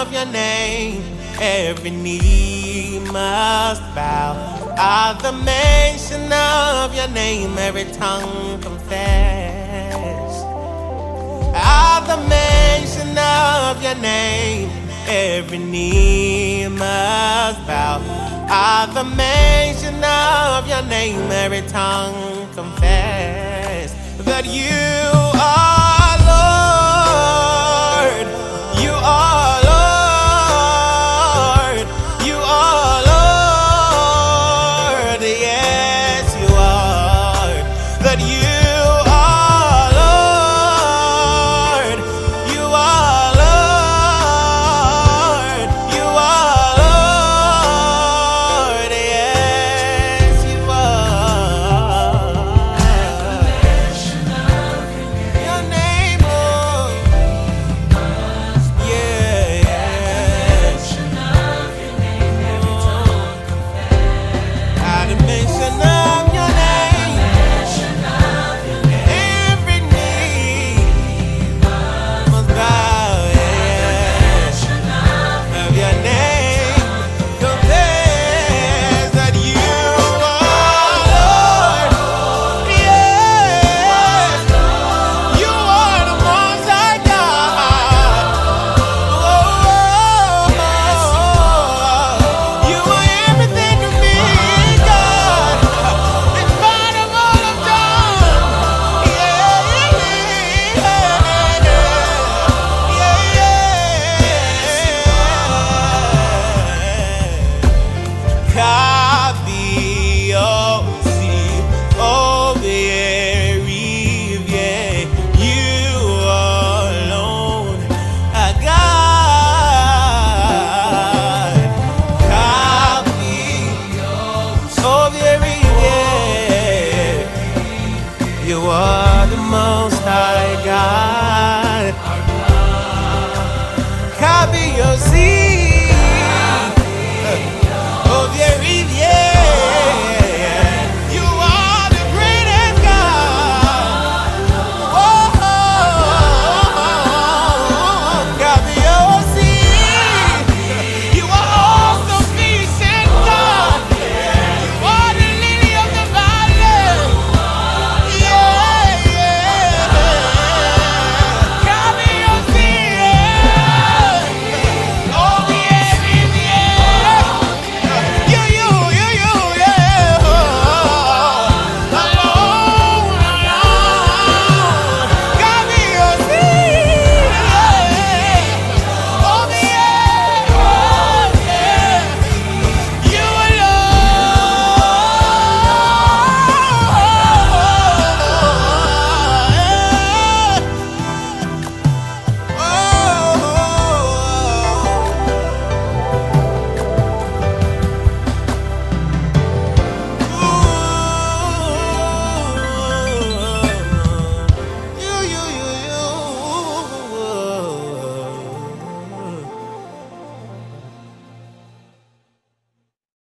of your name, every knee must bow. At the mention of your name, every tongue confess. At the mention of your name, every knee must bow. At the mention of your name, every tongue confess that you are. you are the most high God. Copy your seed.